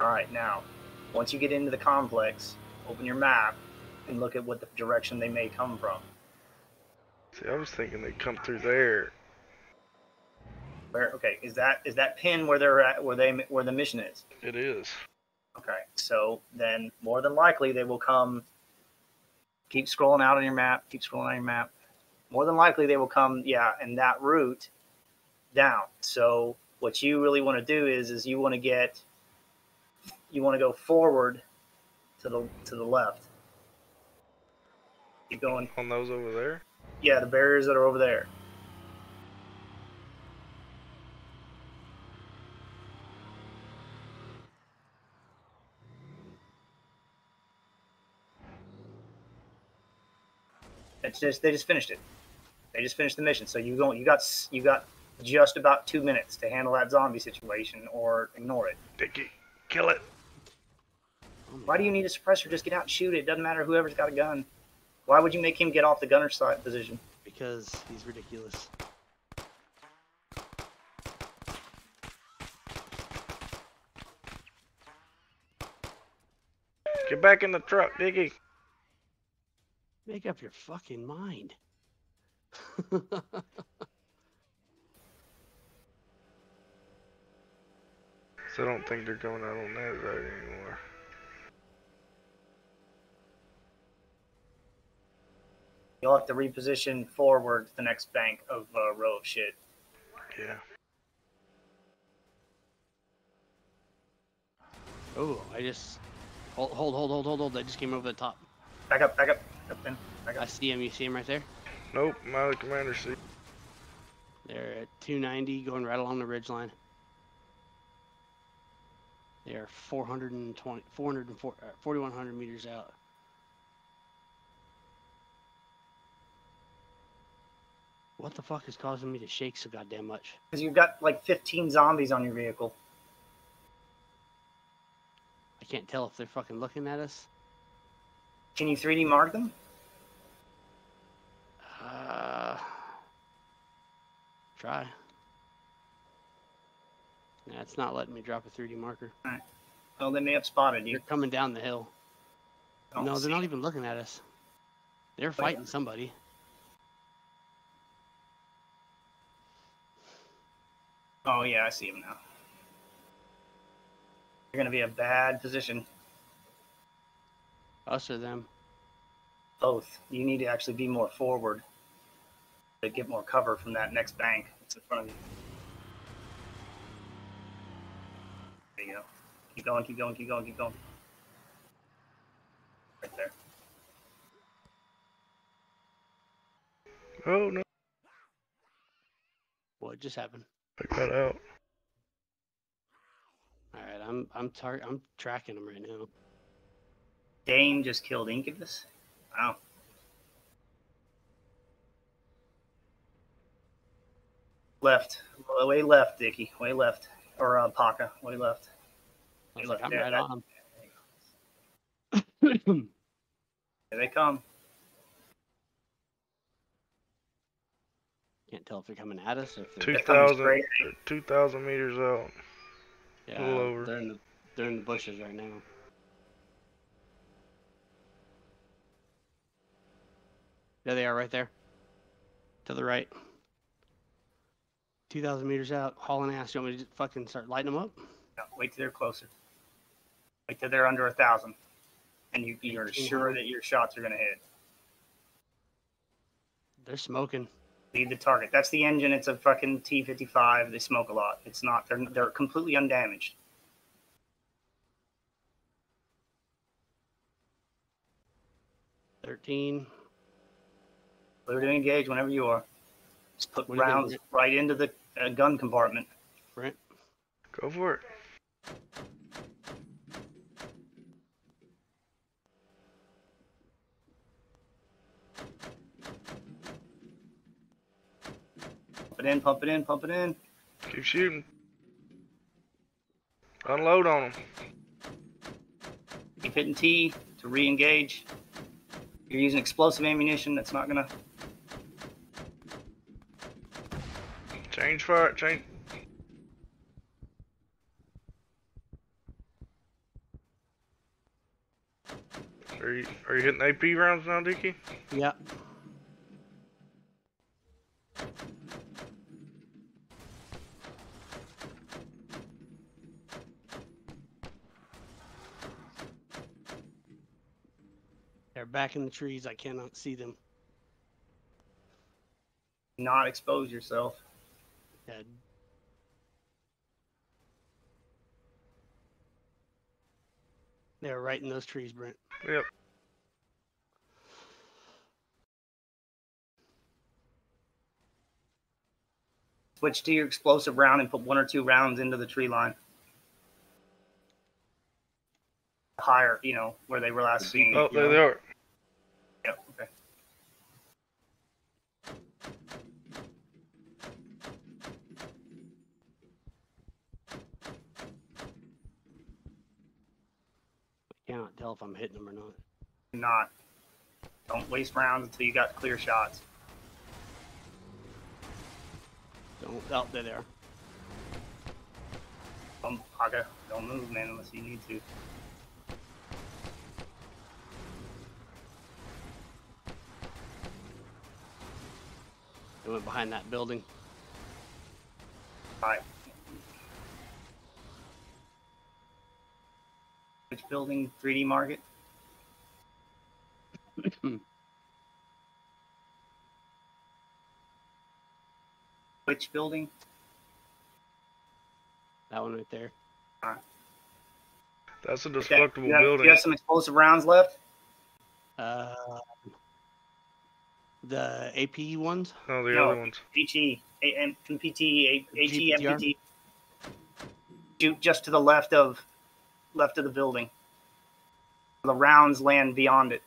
All right, now, once you get into the complex, open your map and look at what the direction they may come from. See, I was thinking they'd come through there. Where? Okay, is that is that pin where they're at? Where they where the mission is? It is. Okay, so then more than likely they will come. Keep scrolling out on your map. Keep scrolling on your map. More than likely they will come, yeah, and that route down. So what you really want to do is is you want to get you want to go forward to the to the left. Keep going. On those over there? Yeah, the barriers that are over there. It's just they just finished it. They just finished the mission. So you go you got you got just about two minutes to handle that zombie situation or ignore it. Dickey, kill it. My Why do you need a suppressor? Just get out and shoot it. It doesn't matter whoever's got a gun. Why would you make him get off the gunner side position? Because he's ridiculous. Get back in the truck, Dickey. Make up your fucking mind. So I don't think they're going out on that road anymore. You'll have to reposition forward to the next bank of uh, row of shit. Yeah. oh, I just hold, hold, hold, hold, hold, hold. I just came over the top. Back up, back up, up then. Back up. I see him. You see him right there? Nope, I'm out of the commander seat. They're at 290, going right along the ridge line. They are 420, 404, uh, 4,100 meters out. What the fuck is causing me to shake so goddamn much? Because you've got like 15 zombies on your vehicle. I can't tell if they're fucking looking at us. Can you 3D mark them? Uh, try. Nah, it's not letting me drop a 3D marker. Well, then they may have spotted you. They're coming down the hill. No, they're not even looking at us. They're fighting somebody. Oh yeah, I see him now. You're gonna be a bad position. Us or them. Both. You need to actually be more forward to get more cover from that next bank that's in front of you. There you go. Keep going, keep going, keep going, keep going. Right there. Oh no, What just happened? I got out. All right, I'm I'm tar- I'm tracking them right now. Dane just killed Incubus. Wow. Left. Way left, Dickey. Way left. Or uh, Packa. Way left. I was Look, like, I'm there, right that- on 'em. Here they come. Can't tell if they're coming at us or if they're Two That comes thousand, straight. two thousand meters out. yeah, little over. they're in the they're in the bushes right now. There they are, right there. To the right. Two thousand meters out, hauling ass. You want me to just fucking start lighting them up? No, wait till they're closer. Wait till they're under a thousand, and you, you're sure that your shots are going to hit. They're smoking. Lead the target. That's the engine. It's a fucking T55. They smoke a lot. It's not. They're they're completely undamaged. Thirteen. Clear to engage whenever you are. Just put What rounds right into the uh, gun compartment. Brent. Go for it. Pump it in, pump it in, pump it in. Keep shooting. Unload on them. Keep hitting T to re-engage. You're using explosive ammunition. That's not gonna change fire. Change. Are you are you hitting AP rounds now, Dickey? Yeah. They're back in the trees. I cannot see them. Not expose yourself. Dead. They're right in those trees, Brent. Yep. Switch to your explosive round and put one or two rounds into the tree line. Higher, you know, where they were last seen. Oh, there know? they are. Yep, okay. I cannot tell if I'm hitting them or not. Not. Don't waste rounds until you got clear shots. Don't. Oh, there. Um, don't, Haga, don't move, man, unless you need to. They went behind that building. Alright. Which building? 3D market? Which building? That one right there. That's a Okay, destructible you have, building. You have some explosive rounds left? Uh, the AP ones. No, the No. other ones. PT, A- M- MPT, A- AT, MPT. Shoot just to the left of left of the building. The rounds land beyond it.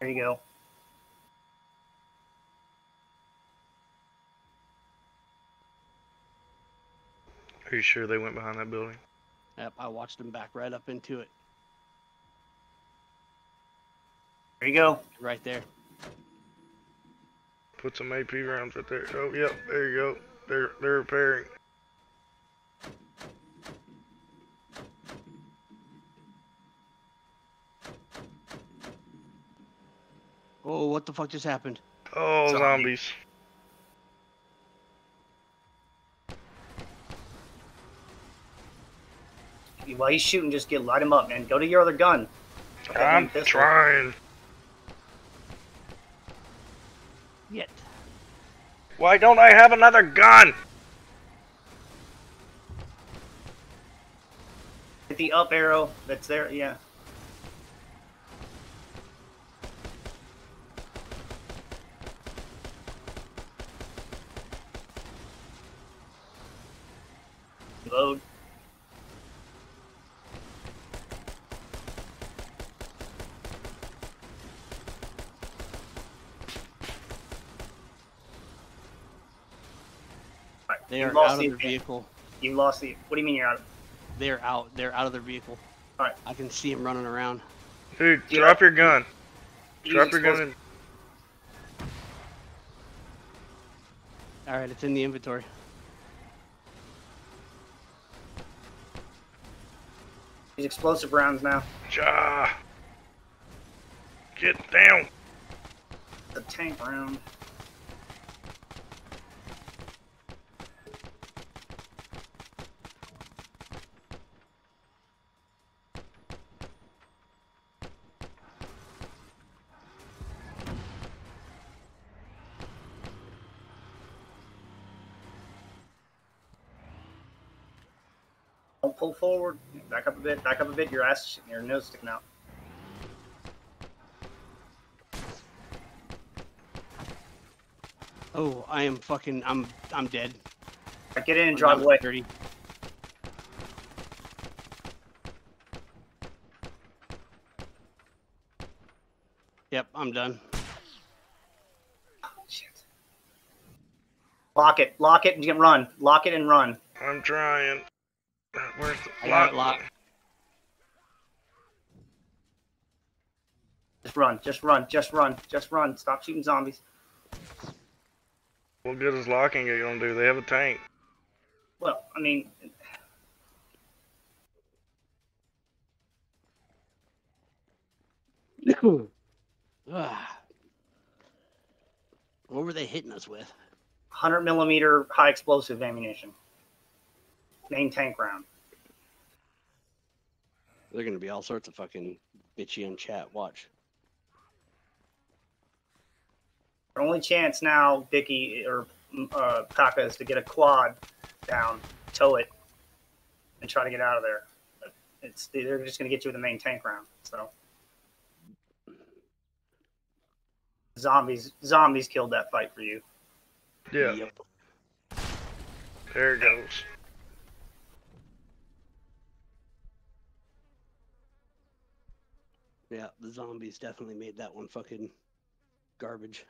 There you go. Are you sure they went behind that building? Yep, I watched them back right up into it. There you go. Right there. Put some AP rounds right there. Oh, yep, there you go. They're they're repairing. Oh, what the fuck just happened? Oh, Zombie. zombies. While he's shooting, just get light him up, man. Go to your other gun. Okay, I'm pistol. trying. Yet. Why don't I have another gun? Hit the up arrow that's there. Yeah. Load. They you are lost out of the- their vehicle. You lost the. What do you mean you're out? They're out. They're out of their vehicle. Alright. I can see them running around. Dude, Yeah. drop your gun. Use Drop your gun. explosive- And... All right, it's in the inventory. Use explosive rounds now. Ja. Get down. The tank round. Don't pull forward. Back up a bit. Back up a bit. Your ass, your nose sticking out. Oh, I am fucking. I'm. I'm dead. Right, get in and drive away. 30. Yep, I'm done. Oh, Shit. Lock it. Lock it and run. Lock it and run. I'm trying. Where's the I got it lock? locked. Just run. Just run. Just run. Just run. Stop shooting zombies. What good is locking it gonna do? They have a tank. Well, I mean, Ah. what were they hitting us with? 100 millimeter high explosive ammunition, main tank round. They're gonna be all sorts of fucking bitchy in chat. Watch. Our only chance now, Dickey or uh, Packa, is to get a quad down, tow it, and try to get out of there. But it's they're just going to get you with the main tank round. So zombies, zombies killed that fight for you. Yeah, Yep. there it goes. Yeah, the zombies definitely made that one fucking garbage.